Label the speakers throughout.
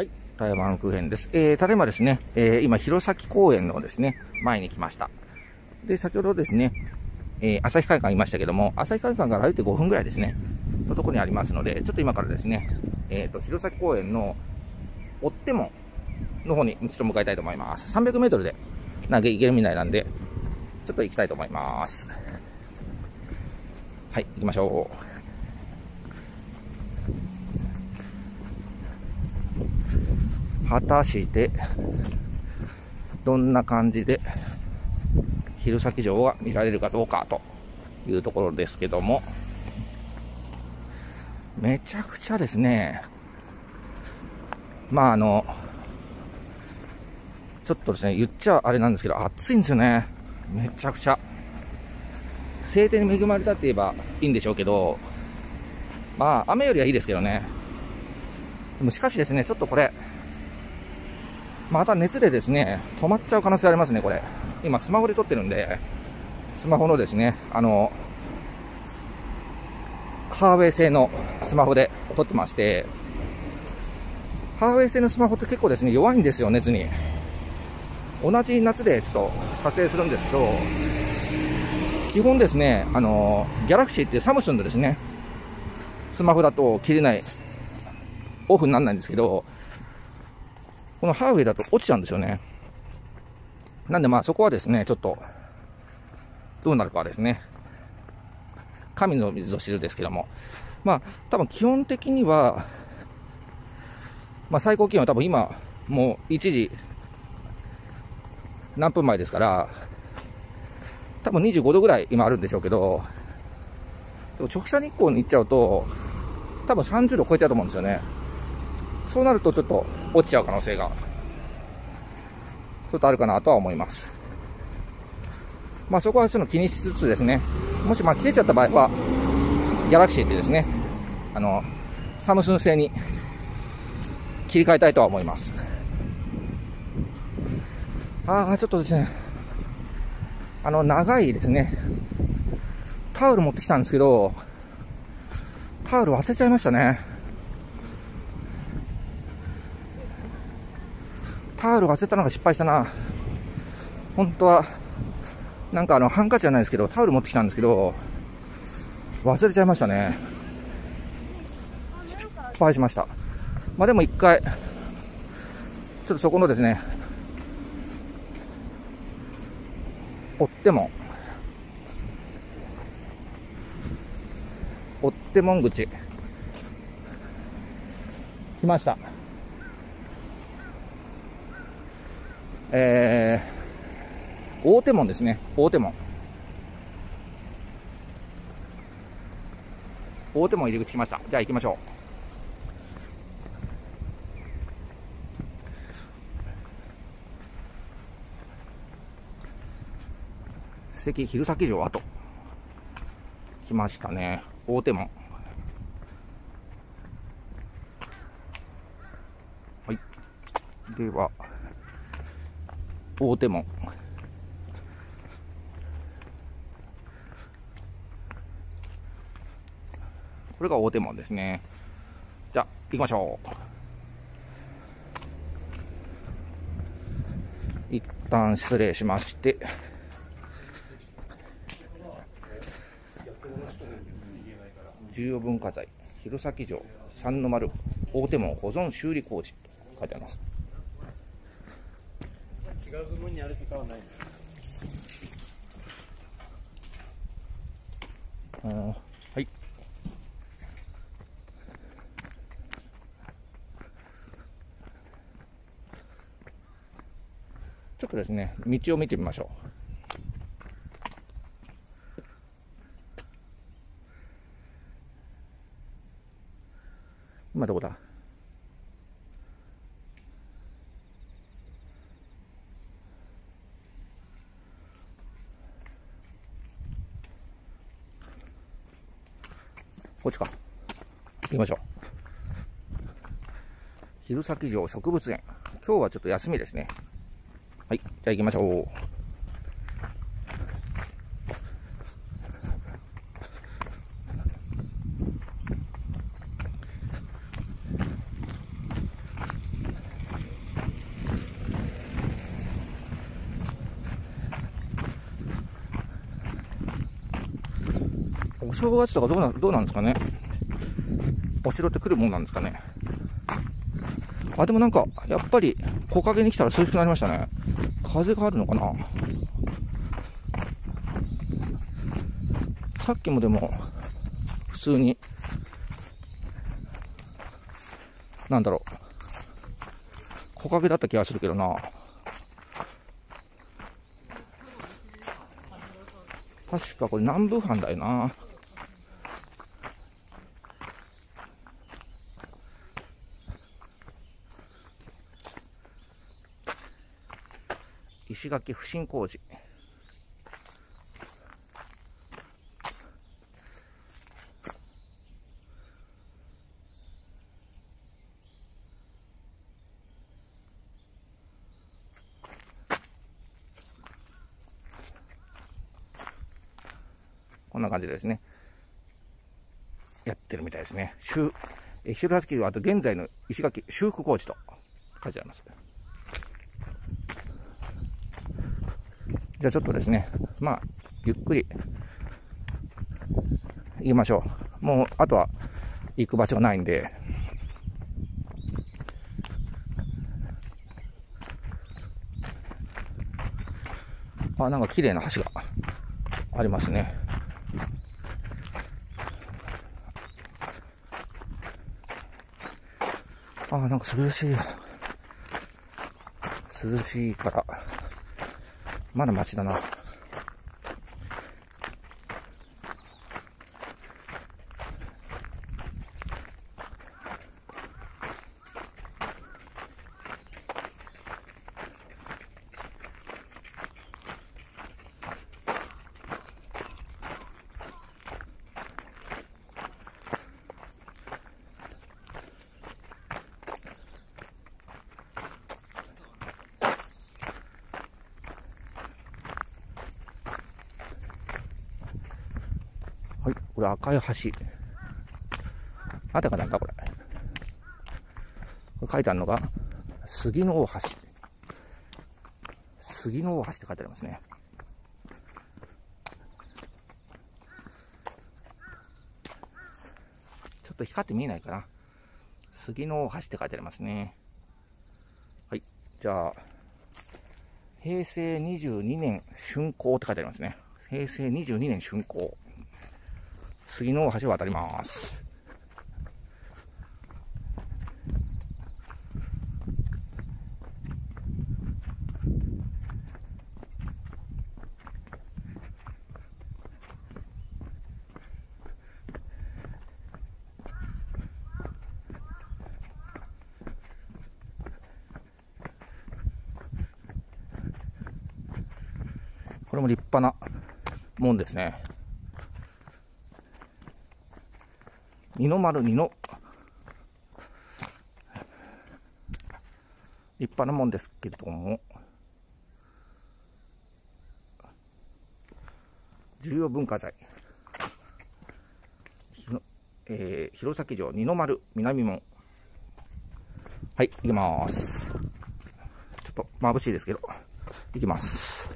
Speaker 1: はい、台湾空編です。えー、ただいまですね、えー、今、弘前公園のですね、前に来ました。で、先ほどですね、えー、旭海岸いましたけども、旭海岸から歩いて5分ぐらいですね、のところにありますので、ちょっと今からですね、えっ、ー、と、弘前公園の追ってもの方にちょっと向かいたいと思います。300メートルで投げ行けるみたいなんで、ちょっと行きたいと思います。はい、行きましょう。果たして、どんな感じで、弘前城が見られるかどうかというところですけども、めちゃくちゃですね、まああの、ちょっとですね、言っちゃあれなんですけど、暑いんですよね。めちゃくちゃ。晴天に恵まれたって言えばいいんでしょうけど、まあ、雨よりはいいですけどね。でもしかしですね、ちょっとこれ、また熱でですね、止まっちゃう可能性ありますね、これ。今、スマホで撮ってるんで、スマホのですね、あの、ハーウェイ製のスマホで撮ってまして、ハーウェイ製のスマホって結構ですね、弱いんですよ、熱に。同じ夏でちょっと撮影するんですけど、基本ですね、あの、ギャラクシーっていうサムスンのですね、スマホだと切れない、オフにならないんですけど、このハーウェイだと落ちちゃうんですよね。なんでまあそこはですね、ちょっと、どうなるかですね、神の水を知るですけども、まあ多分基本的には、まあ最高気温は多分今、もう1時何分前ですから、多分25度ぐらい今あるんでしょうけど、でも直射日光に行っちゃうと、多分30度超えちゃうと思うんですよね。そうなるとちょっと落ちちゃう可能性が、ちょっとあるかなとは思います。まあそこはちょっと気にしつつですね、もしまあ切れちゃった場合は、ギャラクシーってですね、あの、サムスン製に切り替えたいとは思います。ああ、ちょっとですね、あの、長いですね、タオル持ってきたんですけど、タオル忘れちゃいましたね。タオル忘れたのが失敗したな。本当は、なんかあの、ハンカチじゃないですけど、タオル持ってきたんですけど、忘れちゃいましたね。失敗しました。まあでも一回、ちょっとそこのですね、追っても、追って門口、来ました。えー、大手門ですね。大手門。大手門入り口来ました。じゃあ行きましょう。素敵弘前城跡。来ましたね。大手門。はい。では、大手門。これが大手門ですね。じゃあ、行きましょう。一旦失礼しまして。重要文化財、弘前城、三の丸、大手門保存修理工事と書いてあります。違う部分にあるとかはないあはい。ちょっとですね道を見てみましょう。今どこだ？っちか。行きましょう。弘前城植物園。今日はちょっと休みですね。はい。じゃあ行きましょう。正月とかどうなどうなんですかね。お城って来るもんなんですかね。あ、でもなんか、やっぱり木陰に来たら涼しくなりましたね。風があるのかなさっきもでも、普通に、なんだろう、木陰だった気がするけどな。確かこれ南部藩だよな。石垣不審工事。こんな感じですね、やってるみたいですね。修、え、広発はあと現在の石垣修復工事と書いてあります。じゃあちょっとですね、まあ、ゆっくり行きましょう。もう、あとは行く場所がないんで、あ、なんか綺麗な橋がありますね。あ、なんか涼しい。涼しいから、まだ街だな。はい、これ赤い橋。あたかなんだこれ。これ書いてあるのが、杉の大橋。杉の大橋って書いてありますね。ちょっと光って見えないかな。杉の大橋って書いてありますね。はい。じゃあ、平成22年竣工って書いてありますね。平成22年竣工。次の橋を渡ります。これも立派なもんですね。二の丸二の立派なもんですけども、重要文化財、えー、弘前城二の丸南門。はい、行きます。ちょっと眩しいですけど、行きます。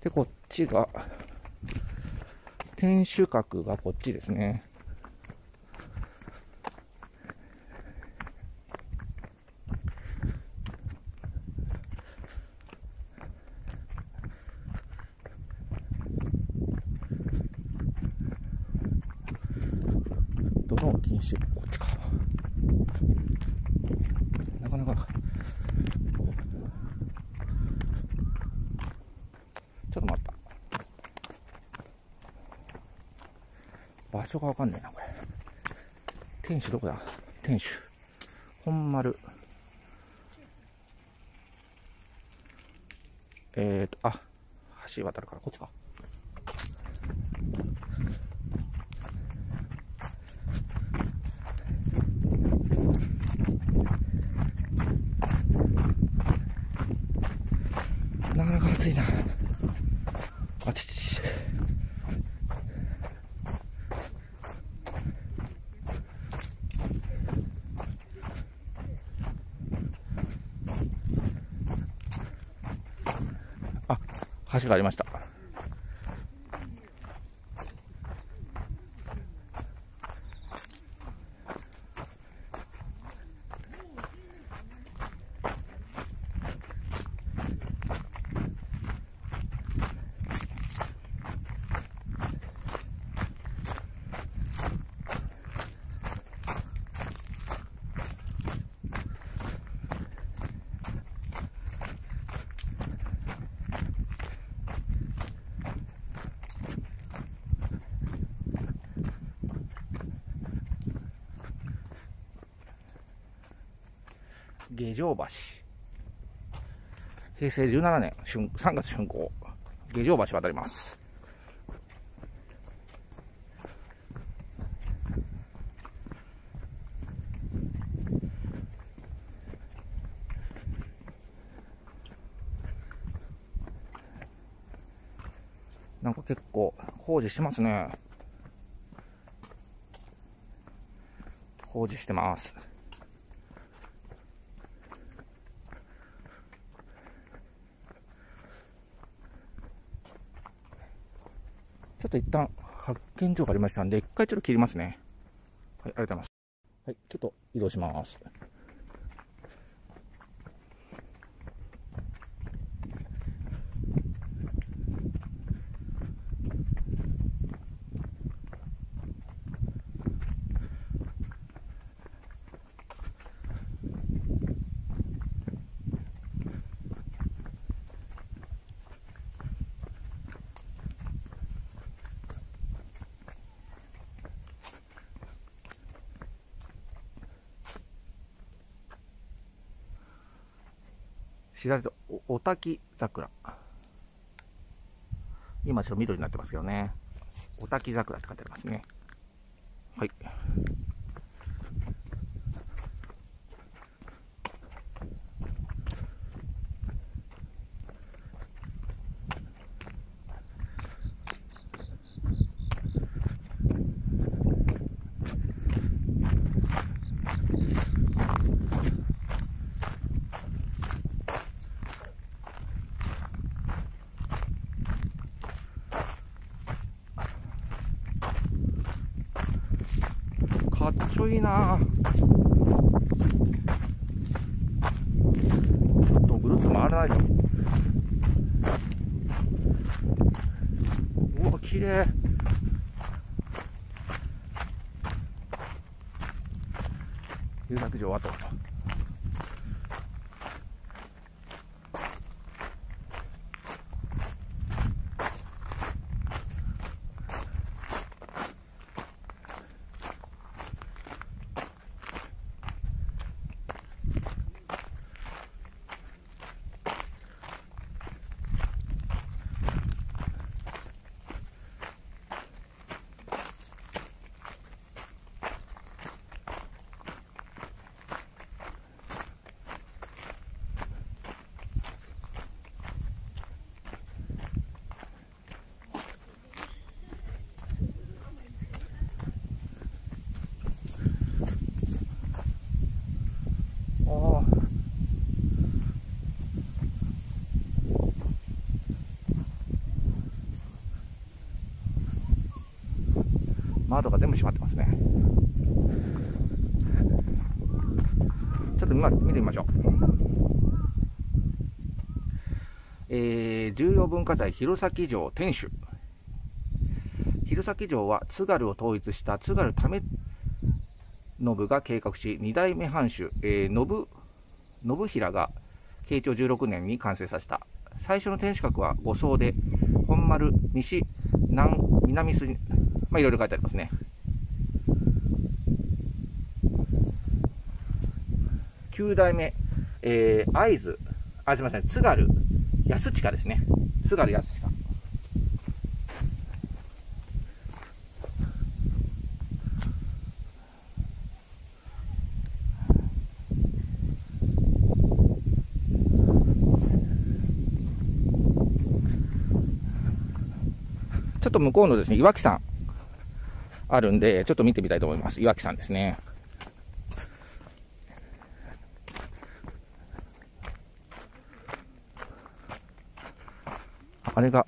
Speaker 1: で、こっちが、天守閣がこっちですね。ドローン禁止、こっちか。なかなか。ちょっと待った。場所がわかんないな、これ。天守どこだ？天守。本丸。えーと、あ、橋渡るからこっちか。なかなか暑いな。あちち橋がありました。下城橋。平成17年春3月竣工。下城橋渡ります。なんか結構工事してますね。工事してます。ちょっと一旦発見所がありましたんで、一回ちょっと切りますね。はい、ありがとうございます。はい、ちょっと移動します。知られたお滝桜。今ちょっと緑になってますけどね。お滝桜って書いてありますね。はい。といいな。ちょっとぐるっと回らないとうわ綺麗遊楽場跡窓が全部閉まってますね。ちょっと今見てみましょう。えー、重要文化財弘前城天守。弘前城は津軽を統一した津軽為信が計画し、二代目藩主、えー、信信平が慶長16年に完成させた。最初の天守閣は5層で、本丸、西、南、南筋、まあ、いろいろ書いてありますね。9代目、えー、会津、あ、すみません、津軽安親ですね。津軽安親。ちょっと向こうのですね、岩木山あるんで、ちょっと見てみたいと思います。岩木さんですね。あれが、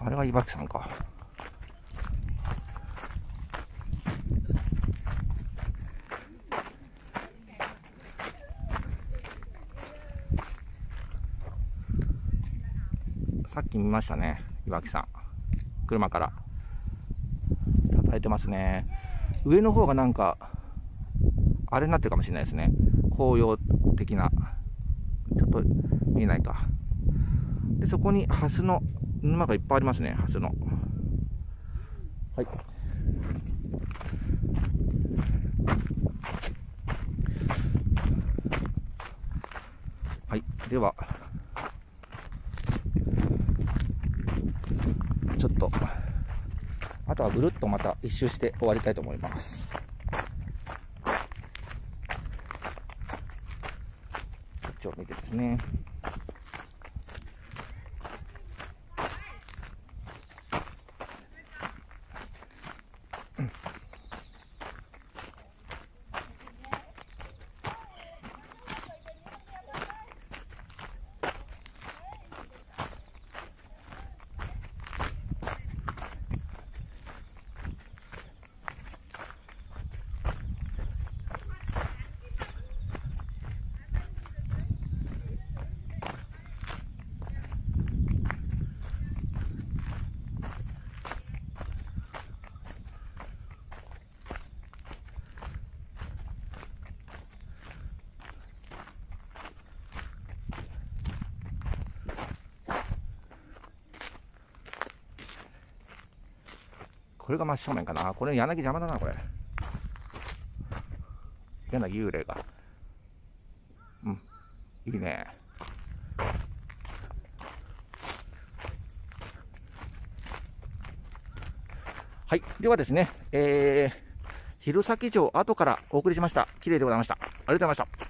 Speaker 1: あれが岩木さんか。き見ましたね、岩木さん。車から。叩いてますね。上の方がなんか、あれになってるかもしれないですね。紅葉的な。ちょっと見えないか。で、そこにハスの沼がいっぱいありますね、ハスの。はい。はい。では、ちょっと、あとはぐるっとまた一周して終わりたいと思います。こっちを見てですね。これが真正面かな。これ柳邪魔だな、これ。柳幽霊が。うん。いいね。はい。ではですね、えー、弘前城後からお送りしました。綺麗でございました。ありがとうございました。